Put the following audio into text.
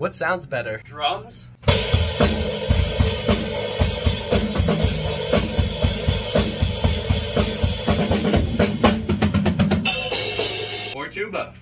What sounds better? Drums? Or tuba?